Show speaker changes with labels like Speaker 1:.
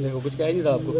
Speaker 1: देखो कुछ कह नहीं था आपको।